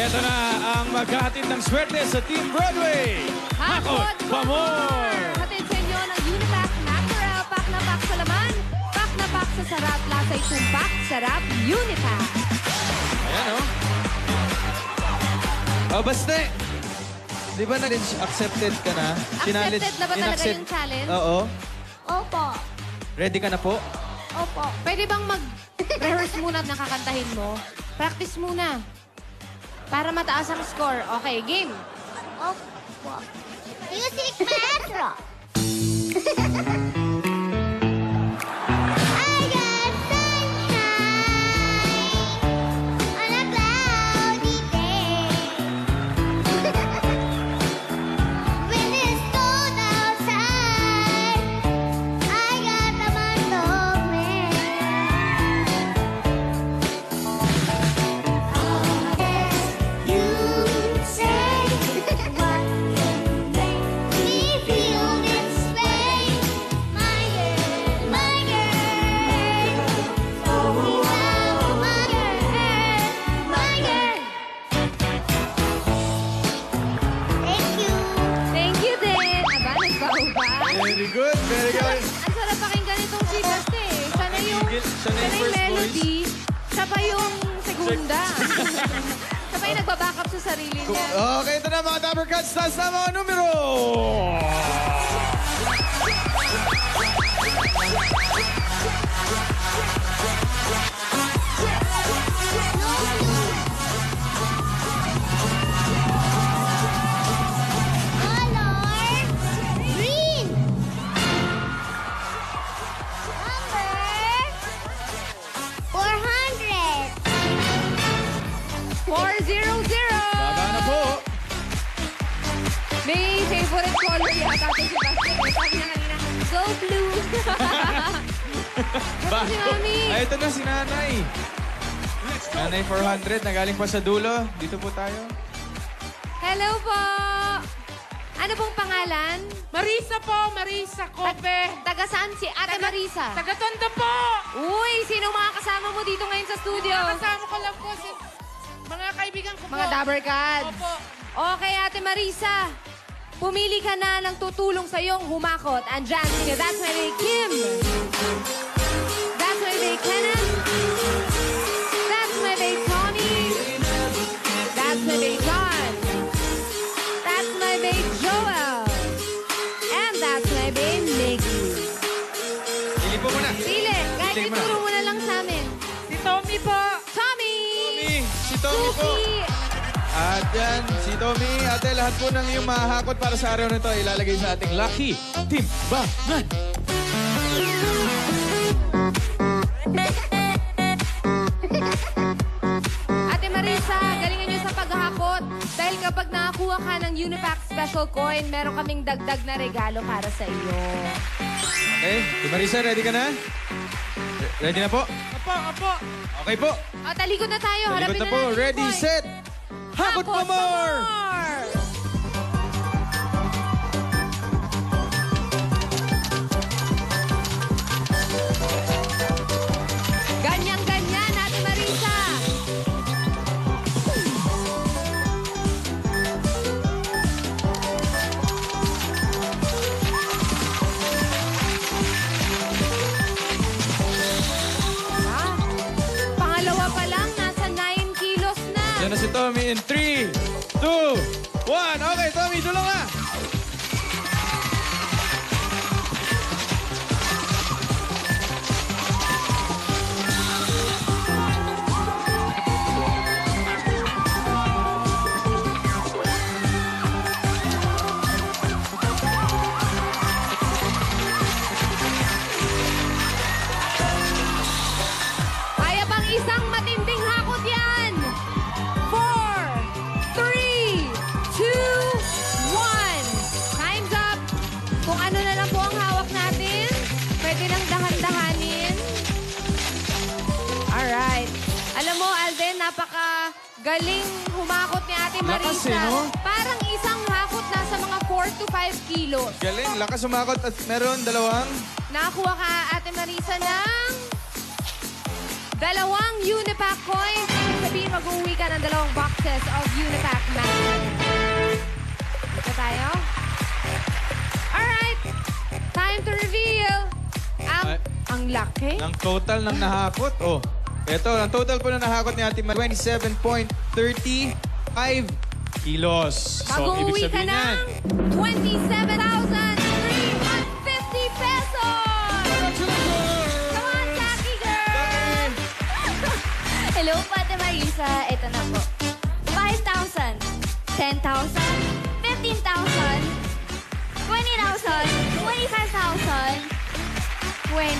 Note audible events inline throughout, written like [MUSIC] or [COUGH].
Ito na ang maghahatid ng swerte sa Team Broadway. Hakot pa more! Hatid sa inyo ng Unipack Mackerel. Pack na pack sa laman. Pack na pack sa sarap. Lasa'y tumpak. Sarap Unipack. Ayan, oh. Oh, basta, di ba na accepted ka na? Accepted na ba talaga yung challenge? Oo. Opo. Ready ka na po? Opo. Pwede bang mag-rehearse muna at nakakantahin mo? Practice muna. Para mataas ang score. Okay, game. Opo. Music maestro. Good, very good. Ang sarap pakinggan itong si Basta eh. Siya na yung, Siya na yung na melody. Siya pa yung segunda. [LAUGHS] siya pa yung nagbabackup sa sarili niya. Okay, ito na mga Dapper Cats. Taas na mga numero! 400. 400. Baba na po. May favorite color yata ito si Basta. eh. Sabi niya kanina, go blue. [LAUGHS] Ba- si Mami. Ay, ito na si Nanay. Nanay 400, nagaling pa sa dulo. Dito po tayo. Hello po. Ano pong pangalan? Marisa po, Marisa Kope. Taga saan si Ate Marisa? Taga-tondo po. Uy, sino mga kasama mo dito ngayon sa studio? Kasama ko lang po Dabber Cats. Opo. Okay, Ate Marisa. Pumili ka na ng tutulong sa iyong humakot. Andyan, sige, that's my day Kim. That's my day Kenneth. That's my day Tommy. That's my day John. That's my day Joel. And that's my day Mickey. Pili po muna. Pili, kahit ituro mo na lang sa amin. Si Tommy po. Tommy! Tommy, si Tommy po. At yan, si Tommy, ate, lahat po ng iyong mahahakot para sa araw na ito ilalagay sa ating Lucky Timbangan. [LAUGHS] Ate Marisa, galingan niyo sa paghahakot. Dahil kapag nakakuha ka ng Unipack Special Coin, meron kaming dagdag na regalo para sa iyo. Okay, si Marisa, ready ka na? Re- Ready na po? Opo, opo. Okay po. O, talikod na tayo. Talikod Harapin na na po. natin yung Ready, coin. set, hakot pa more! Ganyan-ganyan, Yan na si Tommy in 3, 2, 1. Okay, Tommy, dulong na. Galing humakot ni Ate Lakas Marisa. eh, no? Parang isang hakot nasa mga 4 to 5 kilos. Galing, lakas sumakot at meron dalawang Nakakuha ka, Ate Marisa, ng dalawang Unipack coins. Ibig sabihin, mag-uwi ka ng dalawang box boxes of Unipack Master. Ito tayo. Alright. Time to reveal. Ang, Ay. ang laki. Ang total ng nahakot, oh. Ito, ang total po ng nahakot ni Ate Mar, 27.35 kilos. So, ibig Mag-uwi ka sabihin ng yan, 27,350 pesos! Come on, Jackie girl! [LAUGHS] Hello po, Ate Marisa. Ito na po. 5,000, 10,000, 15,000, 20,000, 25,000, 20.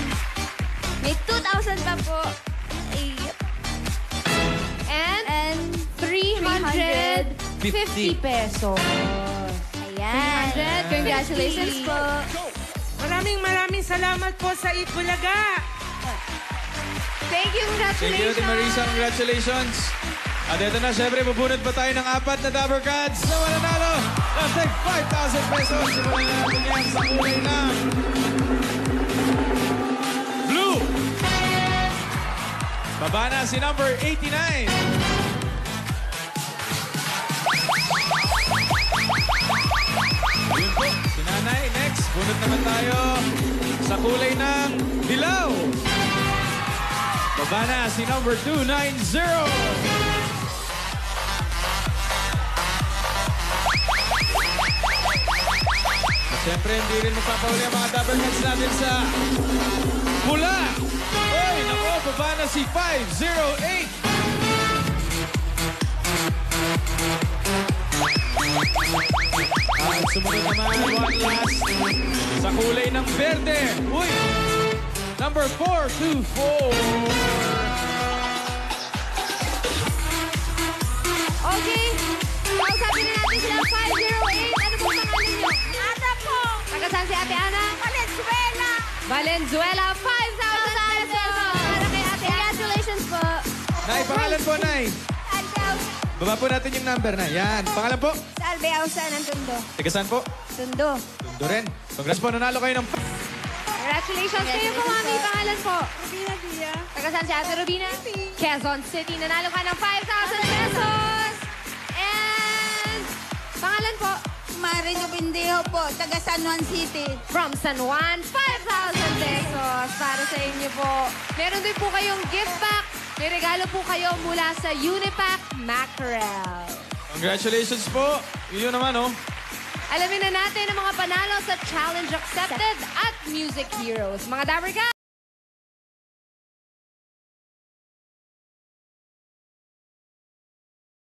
May 2,000 pa po. 50 pesos. ayan. 350. Congratulations po. Maraming maraming salamat po sa Eat Bulaga. Thank you, Thank you, Ate congratulations. Marisa. Congratulations. At ito na, syempre, bubunot pa tayo ng apat na Dabber Cards na mananalo. Let's take 5,000 pesos. Simulan na natin yan sa kulay ng blue. Baba na si number 89. Tayo sa kulay ng dilaw. Baba na si number 290. At Siyempre, hindi rin magpapahuli ang mga double heads natin sa pula. Oy, nako, baba na si 508. Sumunod naman, one last sa kulay ng berde. Uy, number 424. Okay. Kausapin na natin sila 508. Ano po pangalan niyo? Ada po. Taga saan si Ate Ana? Valenzuela. Valenzuela, 5,000 pesos para kay Ate Ana. Congratulations po. Nay, pangalan po, Nay. Baba po natin yung number na. Yan. Pangalan po. Sa Albeaw sa ng Tundo. Taga saan po? Tundo. Tundo rin. Congrats po, nanalo kayo ng... Congratulations kayo po, Mami. Pangalan po? Rubina Dia. Taga saan si Ate Rubina? Quezon City. Nanalo ka ng 5,000 pesos. And pangalan po? Marino Bendejo po, taga San Juan City. From San Juan, 5,000 pesos para sa inyo po. Meron din po kayong gift pack. May regalo po kayo mula sa Unipack Mackerel. Congratulations po. Yun naman, oh. Alamin na natin ang mga panalo sa Challenge Accepted at Music Heroes. Mga Dabber!